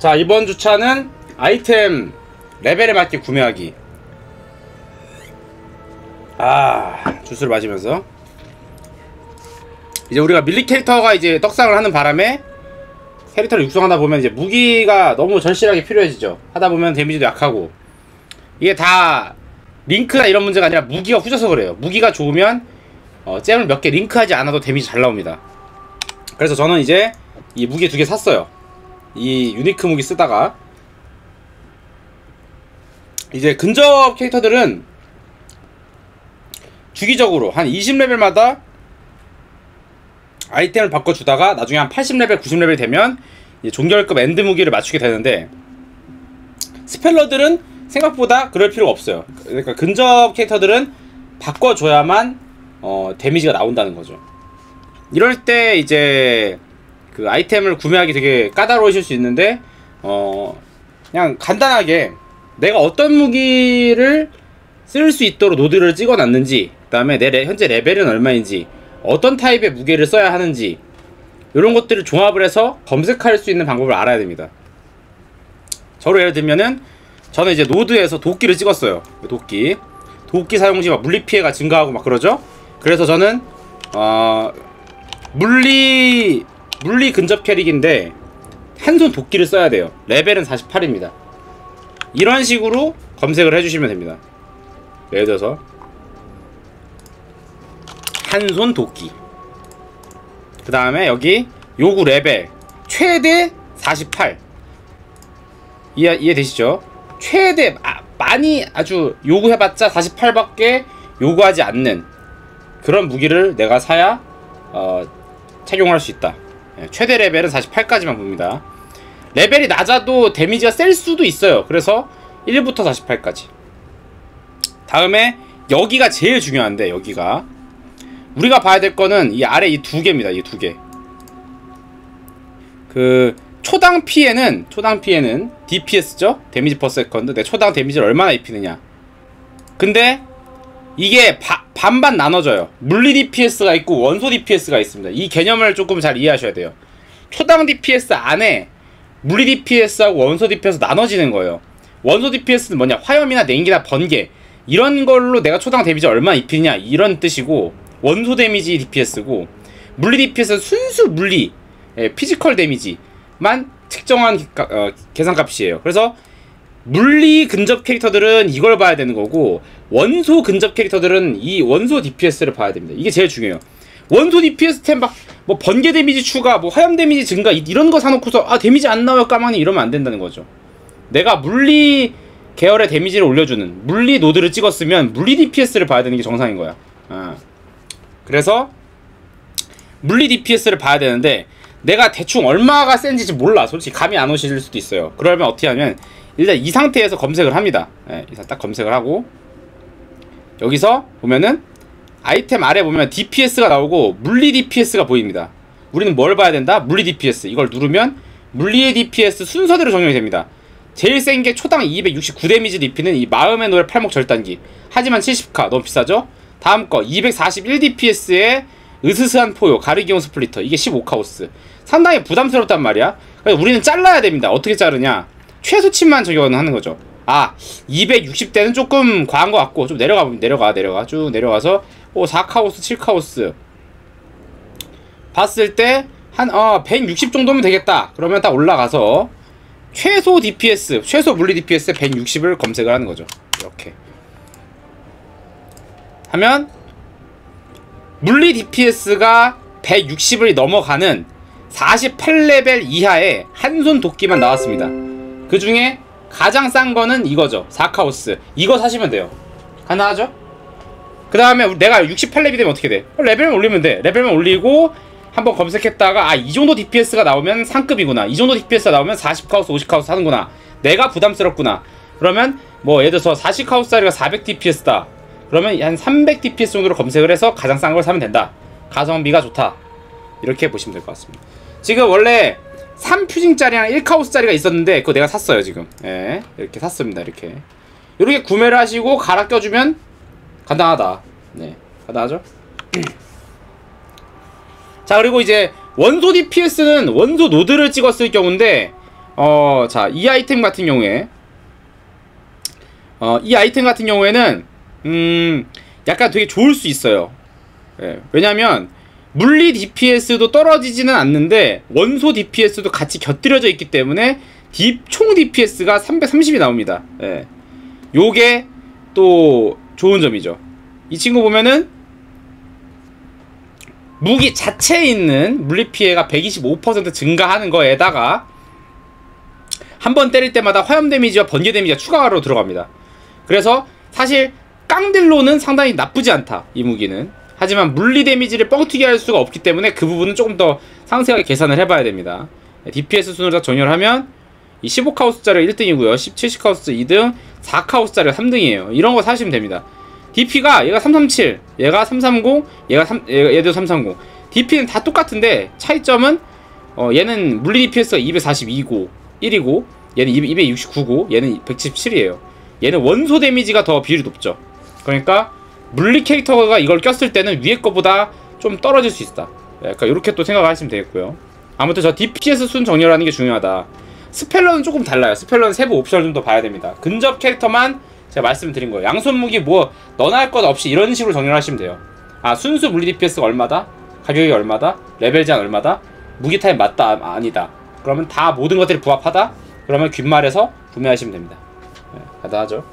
자 이번 주차는 아이템 레벨에 맞게 구매하기. 아 주스를 마시면서. 이제 우리가 밀리 캐릭터가 이제 떡상을 하는 바람에 캐릭터를 육성하다 보면 이제 무기가 너무 절실하게 필요해지죠. 하다 보면 데미지도 약하고. 이게 다 링크나 이런 문제가 아니라 무기가 후져서 그래요. 무기가 좋으면 어, 잼을 몇 개 링크하지 않아도 데미지 잘 나옵니다. 그래서 저는 이제 이 무기 두 개 샀어요 이 유니크 무기 쓰다가 이제 근접 캐릭터들은 주기적으로 한 20레벨마다 아이템을 바꿔주다가 나중에 한 80레벨, 90레벨 되면 종결급 end 무기를 맞추게 되는데 speller들은 생각보다 그럴 필요가 없어요. 그러니까 근접 캐릭터들은 바꿔줘야만 어, 데미지가 나온다는 거죠. 이럴 때 이제 그 아이템을 구매하기 되게 까다로우실 수 있는데 어 그냥 간단하게 내가 어떤 무기를 쓸 수 있도록 노드를 찍어 놨는지 그 다음에 내 레, 현재 레벨은 얼마인지 어떤 타입의 무기를 써야 하는지 이런 것들을 종합을 해서 검색할 수 있는 방법을 알아야 됩니다. 저로 예를 들면은 저는 이제 노드에서 도끼를 찍었어요. 도끼. 도끼 사용 시 막 물리 피해가 증가하고 막 그러죠? 그래서 저는 어 물리 물리 근접 캐릭인데 한 손 도끼를 써야 돼요. 레벨은 48입니다. 이런 식으로 검색을 해주시면 됩니다. 예를 들어서 한 손 도끼. 그 다음에 여기 요구 레벨. 최대 48 이해, 이해되시죠? 최대 아, 많이 아주 요구해봤자 48밖에 요구하지 않는 그런 무기를 내가 사야 어, 착용할 수 있다. 예, 최대 레벨은 48까지만 봅니다. 레벨이 낮아도 데미지가 셀 수도 있어요. 그래서 1부터 48까지. 다음에 여기가 제일 중요한데 여기가. 우리가 봐야 될 거는 이 아래 이 두 개입니다 이 두개그 초당 피해는 초당 피해는 DPS죠? damage per second. 내 초당 데미지를 얼마나 입히느냐. 근데 이게 바, 반반 나눠져요. 물리 DPS가 있고 원소 DPS가 있습니다. 이 개념을 조금 잘 이해하셔야 돼요. 초당 DPS 안에 물리 DPS하고 원소 DPS 나눠지는 거예요. 원소 DPS는 뭐냐? 화염이나 냉기나 번개. 이런 걸로 내가 초당 데미지 얼마 입히냐? 이런 뜻이고 원소 데미지 DPS고 물리 DPS는 순수 물리 예, physical damage만 측정한 기, 어, 계산값이에요. 그래서 물리 근접 캐릭터들은 이걸 봐야 되는 거고 원소 근접 캐릭터들은 이 원소 DPS를 봐야 됩니다. 이게 제일 중요해요. 원소 DPS 템 막 뭐 번개 데미지 추가 뭐 화염 데미지 증가 이런 거 사놓고서 아 데미지 안 나와요 까마니 이러면 안 된다는 거죠. 내가 물리 계열의 데미지를 올려주는 물리 노드를 찍었으면 물리 DPS를 봐야 되는 게 정상인 거야. 아. 그래서 물리 DPS를 봐야 되는데 내가 대충 얼마가 센지 몰라. 솔직히 감이 안 오실 수도 있어요. 그러면 어떻게 하면 일단 이 상태에서 검색을 합니다. 네, 딱 검색을 하고 여기서 보면은 아이템 아래 보면 DPS가 나오고 물리 DPS가 보입니다. 우리는 뭘 봐야 된다? 물리 DPS 이걸 누르면 물리의 DPS 순서대로 정렬이 됩니다. 제일 센 게 초당 269 데미지 리피는 이 마음의 노래 팔목 절단기. 하지만 70카 너무 비싸죠? 다음 거 241dps의 으스스한 포효 가르기온 splitter. 이게 15카오스. 상당히 부담스럽단 말이야. 우리는 잘라야 됩니다. 어떻게 자르냐 최소치만 적용하는 거죠 아 260대는 조금 과한 것 같고 좀 내려가 내려가 내려가 쭉 내려가서 오 4카오스 7카오스 봤을 때 한 어 160 정도면 되겠다 그러면 딱 올라가서 최소 DPS, 최소 물리 DPS 160을 검색을 하는 거죠. 이렇게. 하면 물리 DPS가 160을 넘어가는 48레벨 이하의 한 손 도끼만 나왔습니다. 그 중에 가장 싼 거는 이거죠. 사카오스. 이거 사시면 돼요. 가능하죠? 그 다음에 내가 68레벨이 되면 어떻게 돼? 레벨만 올리면 돼. 레벨만 올리고 한번 검색했다가 아 이 정도 DPS가 나오면 상급이구나 이 정도 DPS가 나오면 40카오스 50카오스 하는구나 내가 부담스럽구나 그러면 뭐 예를 들어서 40카오스짜리가 400 DPS다 그러면 한 300 DPS 정도로 검색을 해서 가장 싼 걸 사면 된다 가성비가 좋다 이렇게 보시면 될 것 같습니다 지금 원래 3fusing짜리랑 1카오스짜리가 있었는데 그거 내가 샀어요 지금 예 이렇게 샀습니다 이렇게 이렇게 구매를 하시고 갈아 껴주면 간단하다 네 간단하죠? 자 그리고 이제 원소 DPS는 원소 노드를 찍었을 경우인데 어, 자, 이 아이템 같은 경우에 어, 이 아이템 같은 경우에는 음, 약간 되게 좋을 수 있어요. 예, 왜냐면 물리 DPS도 떨어지지는 않는데 원소 DPS도 같이 곁들여져 있기 때문에 디, 총 DPS가 330이 나옵니다. 예. 요게 또 좋은 점이죠. 이 친구 보면은 무기 자체에 있는 물리 피해가 125% 증가하는 거에다가 한 번 때릴 때마다 화염 데미지와 번개 데미지가 추가로 들어갑니다. 그래서 사실 깡딜로는 상당히 나쁘지 않다. 이 무기는. 하지만 물리 데미지를 뻥튀기 할 수가 없기 때문에 그 부분은 조금 더 상세하게 계산을 해봐야 됩니다. DPS 순으로 다 정렬하면 이 15카오스짜리 1등이고요. 17카오스 2등, 4카오스짜리가 3등이에요. 이런 거 사시면 됩니다. DPS가 얘가 337, 얘가 330, 얘가 3, 얘가 얘도 330. DPS는 다 똑같은데 차이점은 어, 얘는 물리 DPS가 242고 1이고 얘는 269고 얘는 117이에요. 얘는 원소 데미지가 더 비율이 높죠. 그러니까 물리 캐릭터가 이걸 꼈을 때는 위에 거보다 좀 떨어질 수 있다. 그러니까 이렇게 또 생각하시면 되겠고요. 아무튼 저 DPS 순 정렬하는 게 중요하다. speller는 조금 달라요. speller는 세부 옵션을 좀 더 봐야 됩니다. 근접 캐릭터만 제가 말씀을 드린 거예요. 양손 무기 뭐 너나 할 것 없이 이런 식으로 정렬하시면 돼요. 아 순수 물리 DPS가 얼마다? 가격이 얼마다? 레벨 제한 얼마다? 무기 타입 맞다? 아, 아니다. 그러면 다 모든 것들이 부합하다? 그러면 귓말해서 구매하시면 됩니다. 네, 간단하죠.